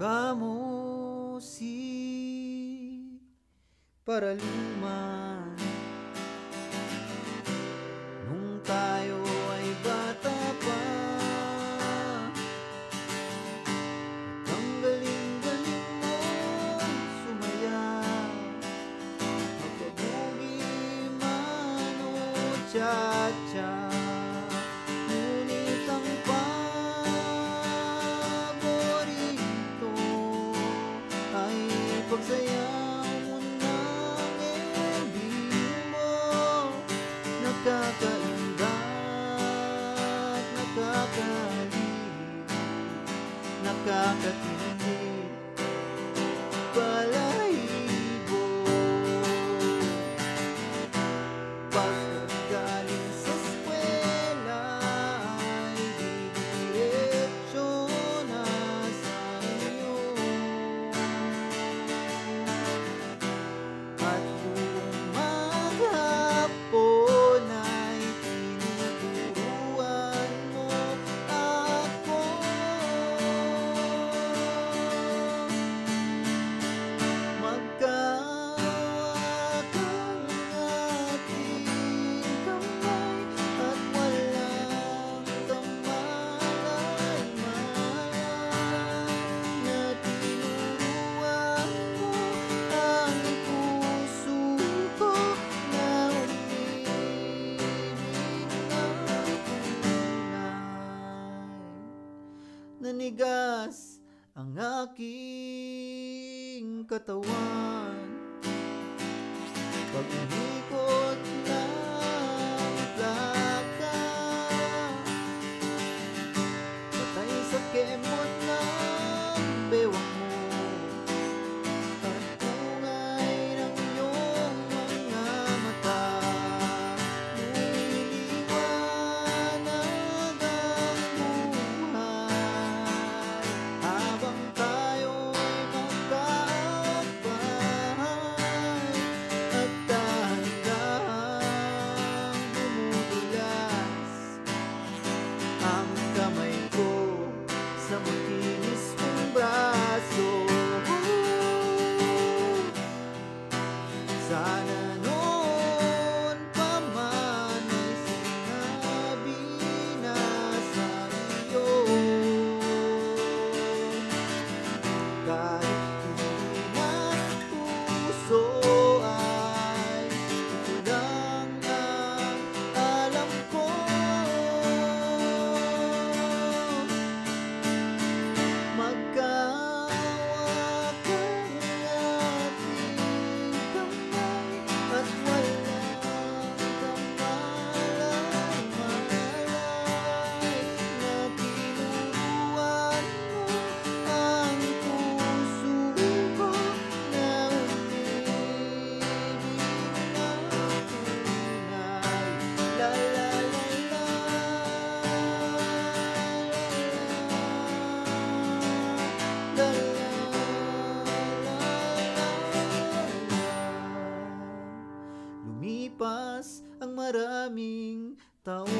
kamusi para luman nung tayo ay bata pa at ang galing-galing mo sumayaw cha-cha. tumigas ang aking katawan. Pag Então...